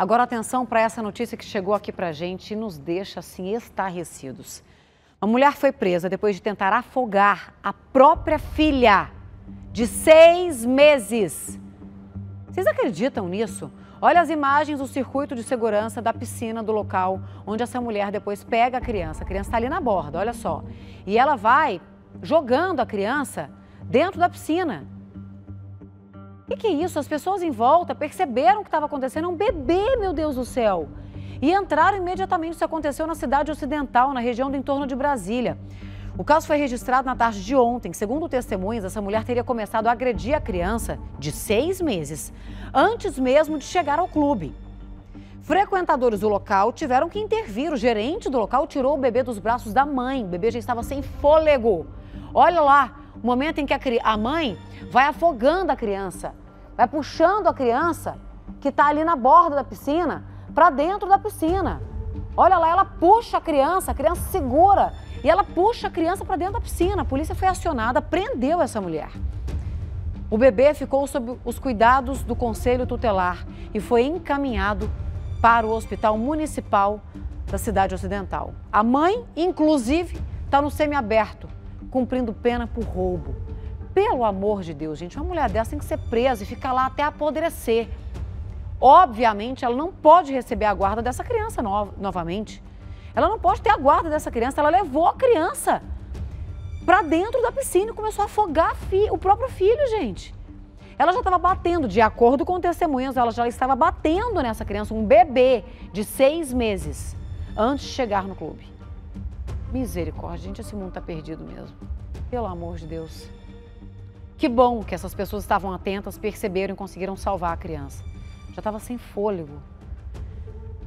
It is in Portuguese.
Agora atenção para essa notícia que chegou aqui para a gente e nos deixa assim estarrecidos. Uma mulher foi presa depois de tentar afogar a própria filha de seis meses. Vocês acreditam nisso? Olha as imagens do circuito de segurança da piscina do local onde essa mulher depois pega a criança. A criança está ali na borda, olha só. E ela vai jogando a criança dentro da piscina. O que, isso? As pessoas em volta perceberam o que estava acontecendo. É um bebê, meu Deus do céu. E entraram imediatamente. Isso aconteceu na cidade ocidental, na região do entorno de Brasília. O caso foi registrado na tarde de ontem. Segundo testemunhas, essa mulher teria começado a agredir a criança de seis meses, antes mesmo de chegar ao clube. Frequentadores do local tiveram que intervir. O gerente do local tirou o bebê dos braços da mãe. O bebê já estava sem fôlego. Olha lá, o momento em que a mãe vai afogando a criança, vai puxando a criança que está ali na borda da piscina para dentro da piscina. Olha lá, ela puxa a criança, a criança segura e ela puxa a criança para dentro da piscina. A polícia foi acionada, prendeu essa mulher. O bebê ficou sob os cuidados do conselho tutelar e foi encaminhado para o hospital municipal da cidade ocidental. A mãe, inclusive, está no semiaberto, cumprindo pena por roubo. Pelo amor de Deus, gente, uma mulher dessa tem que ser presa e ficar lá até apodrecer. Obviamente, ela não pode receber a guarda dessa criança no novamente. Ela não pode ter a guarda dessa criança. Ela levou a criança para dentro da piscina e começou a afogar o próprio filho, gente. Ela já estava batendo, de acordo com testemunhas, ela já estava batendo nessa criança, um bebê de seis meses, antes de chegar no clube. Misericórdia, gente, esse mundo está perdido mesmo. Pelo amor de Deus. Que bom que essas pessoas estavam atentas, perceberam e conseguiram salvar a criança. Já estava sem fôlego.